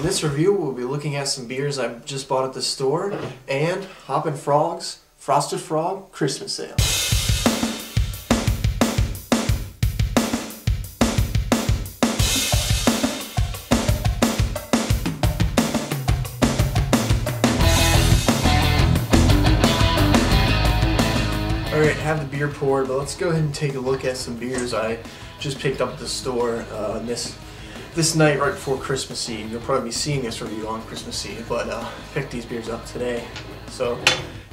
On this review, we'll be looking at some beers I just bought at the store and Hoppin' Frog's Frosted Frog Christmas Ale. Alright, have the beer poured, but let's go ahead and take a look at some beers I just picked up at the store uh, this this night right before Christmas Eve. You'll probably be seeing this review on Christmas Eve, but uh, picked these beers up today. So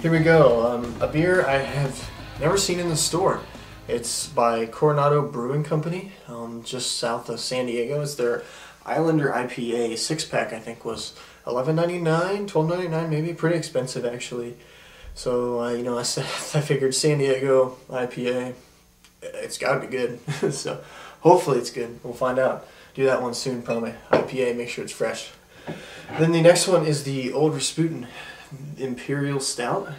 here we go. Um, a beer I have never seen in the store. It's by Coronado Brewing Company, um, just south of San Diego. It's their Islander IPA six pack. I think was $11.99, $12.99, maybe pretty expensive actually. So uh, you know, I said I figured San Diego IPA, it's got to be good. so hopefully it's good. We'll find out. Do that one soon, probably. IPA, make sure it's fresh. Then the next one is the Old Rasputin Imperial Stout.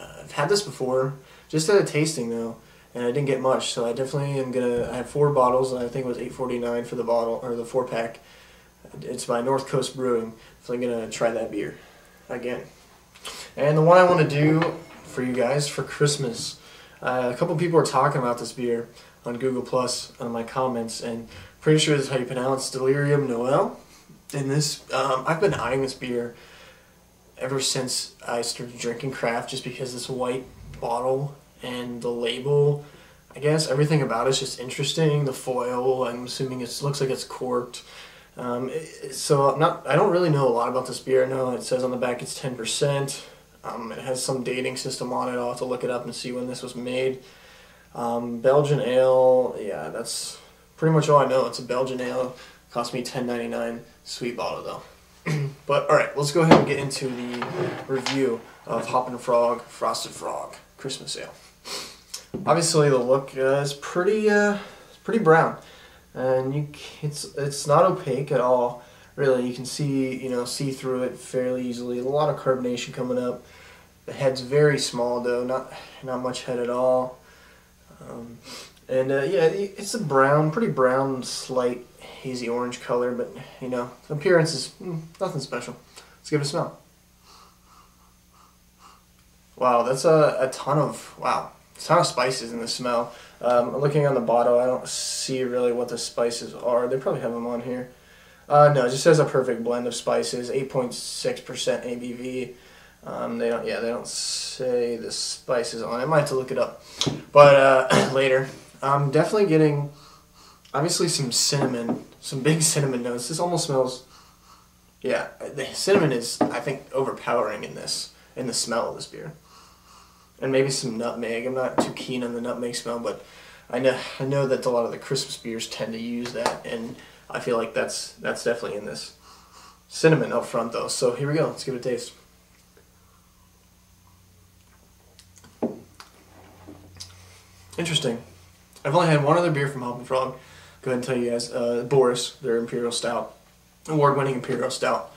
Uh, I've had this before, just at a tasting though, and I didn't get much. So I definitely am gonna. I have four bottles, and I think it was eight forty nine for the bottle or the four pack. It's by North Coast Brewing, so I'm gonna try that beer again. And the one I want to do for you guys for Christmas, uh, a couple people are talking about this beer on Google Plus on my comments, and pretty sure is how you pronounce Delirium Noel. And this, um, I've been eyeing this beer ever since I started drinking craft, just because this white bottle and the label. I guess everything about it's just interesting. The foil, I'm assuming it looks like it's corked. Um, so I'm not. I don't really know a lot about this beer. I know it says on the back it's ten percent. Um, it has some dating system on it. I'll have to look it up and see when this was made. Um, Belgian ale, yeah, that's pretty much all I know. It's a Belgian ale. Cost me ten ninety nine. Sweet bottle though. but all right, let's go ahead and get into the review of Hoppin' Frog Frosted Frog Christmas Ale. Obviously, the look uh, is pretty, uh, pretty brown and you it's it's not opaque at all really you can see you know see through it fairly easily a lot of carbonation coming up the head's very small though not not much head at all um, and uh, yeah it's a brown pretty brown slight hazy orange color but you know appearance is mm, nothing special let's give it a smell wow that's a, a ton of wow a ton of spices in the smell um, looking on the bottle, I don't see really what the spices are. They probably have them on here. Uh, no, it just says a perfect blend of spices, 8.6% ABV. Um, they don't, yeah, they don't say the spices on. it. I might have to look it up, but uh, later. I'm definitely getting, obviously, some cinnamon, some big cinnamon notes. This almost smells, yeah, the cinnamon is, I think, overpowering in this, in the smell of this beer and maybe some nutmeg. I'm not too keen on the nutmeg smell, but I know I know that a lot of the Christmas beers tend to use that, and I feel like that's that's definitely in this. Cinnamon up front though, so here we go. Let's give it a taste. Interesting. I've only had one other beer from Hoppin' Frog. Go ahead and tell you guys, uh, Boris, their Imperial Stout, award-winning Imperial Stout.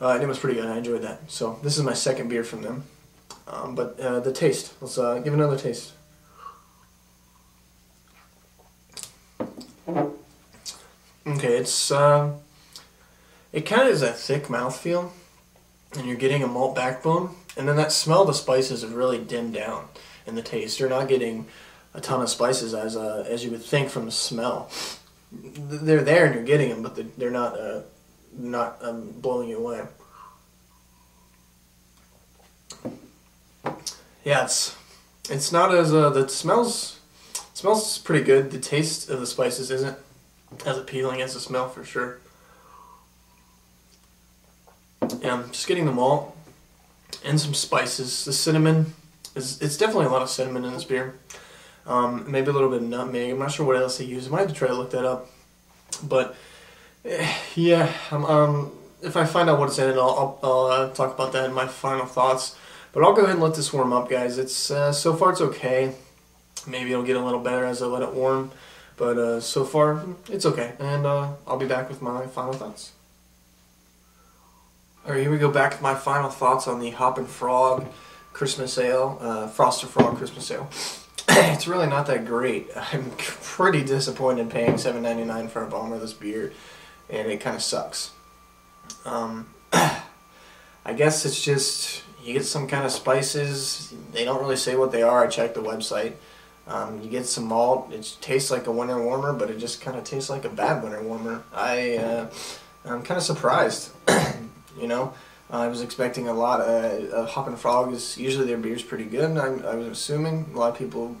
Uh, and it was pretty good. I enjoyed that. So this is my second beer from them. Um, but uh, the taste, let's uh, give another taste. Okay, it's uh, it kind of is a thick mouthfeel, and you're getting a malt backbone, and then that smell the spices have really dimmed down in the taste. You're not getting a ton of spices as uh, as you would think from the smell. They're there and you're getting them, but they're not uh, not um, blowing you away. Yeah, it's it's not as uh, the smells smells pretty good. The taste of the spices isn't as appealing as the smell for sure. Yeah, I'm just getting the malt and some spices. The cinnamon is it's definitely a lot of cinnamon in this beer. Um, maybe a little bit of nutmeg. I'm not sure what else they use. I might have to try to look that up. But eh, yeah, um, um, if I find out what it's in I'll, I'll, uh, talk about that in my final thoughts. But I'll go ahead and let this warm up, guys. It's uh, so far it's okay. Maybe it'll get a little better as I let it warm, but uh, so far it's okay. And uh, I'll be back with my final thoughts. All right, here we go. Back with my final thoughts on the Hop Hoppin' Frog Christmas Ale, uh, Frosted Frog Christmas Ale. it's really not that great. I'm pretty disappointed paying $7.99 for a bomber this beer, and it kind of sucks. Um, I guess it's just you get some kind of spices. They don't really say what they are. I checked the website. Um, you get some malt. It tastes like a winter warmer, but it just kind of tastes like a bad winter warmer. I uh, I'm kind of surprised. you know, I was expecting a lot. Of, uh, Hoppin' Frog is usually their beer's pretty good. I, I was assuming a lot of people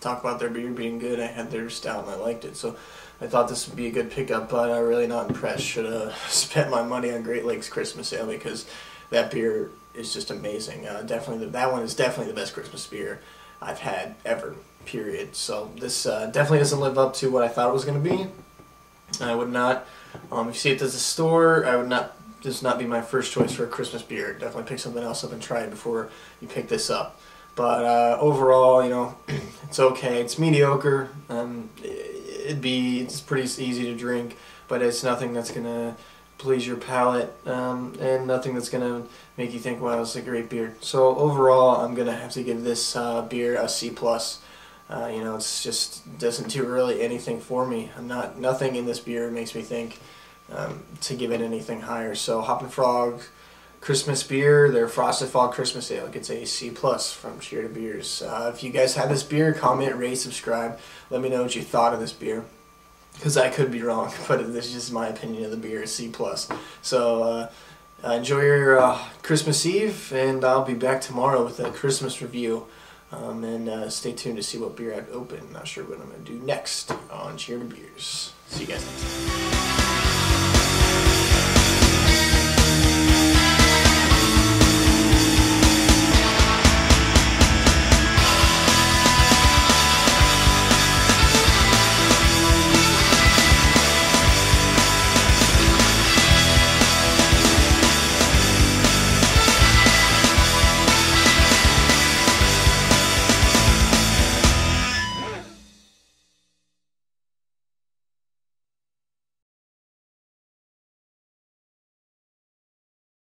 talk about their beer being good. I had their stout and I liked it, so I thought this would be a good pickup. But I'm really not impressed. Should have spent my money on Great Lakes Christmas Ale because that beer is just amazing. Uh, definitely, the, that one is definitely the best Christmas beer I've had ever. Period. So this uh, definitely doesn't live up to what I thought it was going to be. I would not. Um, if you see it at the store, I would not. This not be my first choice for a Christmas beer. Definitely pick something else up and try it before you pick this up. But uh, overall, you know, it's okay. It's mediocre. Um, it'd be it's pretty easy to drink, but it's nothing that's gonna please your palate, um, and nothing that's gonna make you think, "Wow, it's a great beer." So overall, I'm gonna have to give this uh, beer a C plus. Uh, you know, it's just doesn't do really anything for me. I'm not nothing in this beer makes me think um, to give it anything higher. So Hoppin' Frog Christmas beer, their Frosted Frog Christmas Ale gets a C plus from Cheer to Beers. Uh, if you guys have this beer, comment, rate, subscribe. Let me know what you thought of this beer because I could be wrong, but this is just my opinion of the beer. C plus. So uh, enjoy your uh, Christmas Eve, and I'll be back tomorrow with a Christmas review. Um, and uh, stay tuned to see what beer I've opened. Not sure what I'm going to do next on Cheer to Beers. See you guys next time.